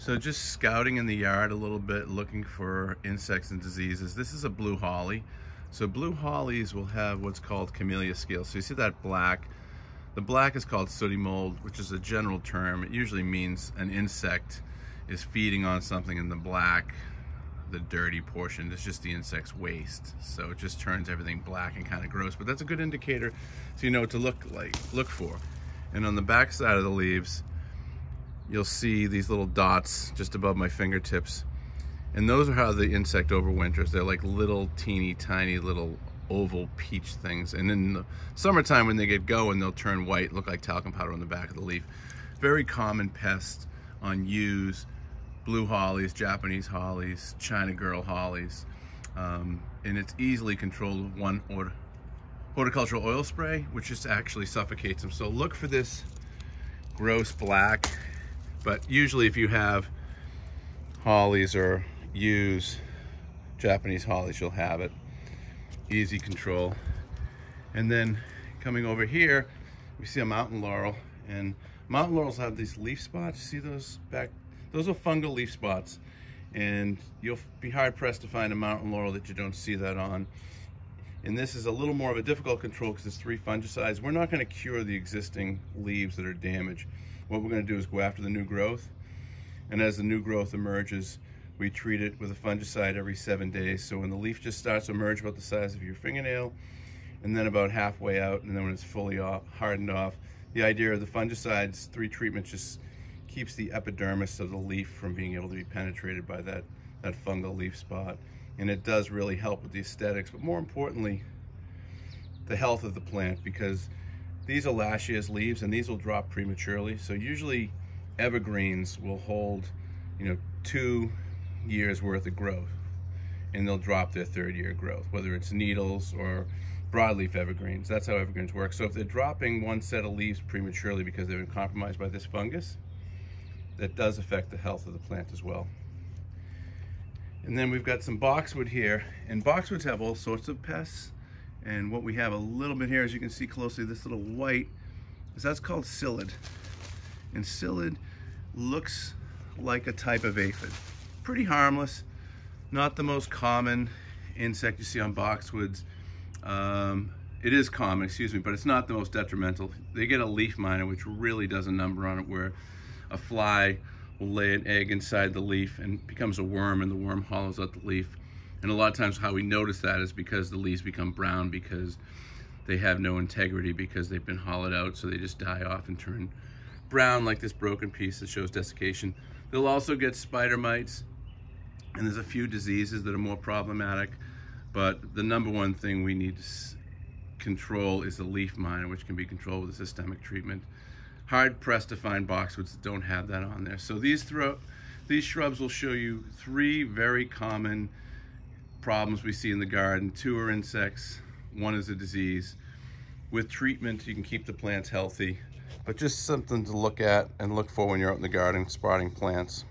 So just scouting in the yard a little bit, looking for insects and diseases. This is a blue holly. So blue hollies will have what's called camellia scales. So you see that black. The black is called sooty mold, which is a general term. It usually means an insect is feeding on something in the black, the dirty portion. It's just the insect's waste. So it just turns everything black and kind of gross. But that's a good indicator so you know what to look like, look for. And on the back side of the leaves, you'll see these little dots just above my fingertips. And those are how the insect overwinters. They're like little teeny tiny little oval peach things. And in the summertime when they get going, they'll turn white, look like talcum powder on the back of the leaf. Very common pest on yews, blue hollies, Japanese hollies, China girl hollies. Um, and it's easily controlled with one or horticultural oil spray, which just actually suffocates them. So look for this gross black but usually if you have hollies or yews, Japanese hollies, you'll have it. Easy control. And then coming over here, we see a mountain laurel. And mountain laurels have these leaf spots. See those back? Those are fungal leaf spots. And you'll be hard pressed to find a mountain laurel that you don't see that on. And this is a little more of a difficult control because it's three fungicides. We're not gonna cure the existing leaves that are damaged. What we're gonna do is go after the new growth. And as the new growth emerges, we treat it with a fungicide every seven days. So when the leaf just starts to emerge about the size of your fingernail, and then about halfway out, and then when it's fully off, hardened off, the idea of the fungicides, three treatments just keeps the epidermis of the leaf from being able to be penetrated by that, that fungal leaf spot and it does really help with the aesthetics, but more importantly, the health of the plant because these are last year's leaves and these will drop prematurely. So usually evergreens will hold, you know, two years worth of growth and they'll drop their third year growth, whether it's needles or broadleaf evergreens. That's how evergreens work. So if they're dropping one set of leaves prematurely because they've been compromised by this fungus, that does affect the health of the plant as well. And then we've got some boxwood here, and boxwoods have all sorts of pests. And what we have a little bit here, as you can see closely, this little white, is that's called psyllid. And psyllid looks like a type of aphid. Pretty harmless, not the most common insect you see on boxwoods. Um, it is common, excuse me, but it's not the most detrimental. They get a leaf miner, which really does a number on it, where a fly will lay an egg inside the leaf and becomes a worm and the worm hollows out the leaf. And a lot of times how we notice that is because the leaves become brown because they have no integrity because they've been hollowed out so they just die off and turn brown like this broken piece that shows desiccation. They'll also get spider mites and there's a few diseases that are more problematic but the number one thing we need to control is the leaf miner which can be controlled with a systemic treatment hard pressed to find boxwoods that don't have that on there. So these these shrubs will show you three very common problems we see in the garden. Two are insects, one is a disease. With treatment, you can keep the plants healthy, but just something to look at and look for when you're out in the garden spotting plants.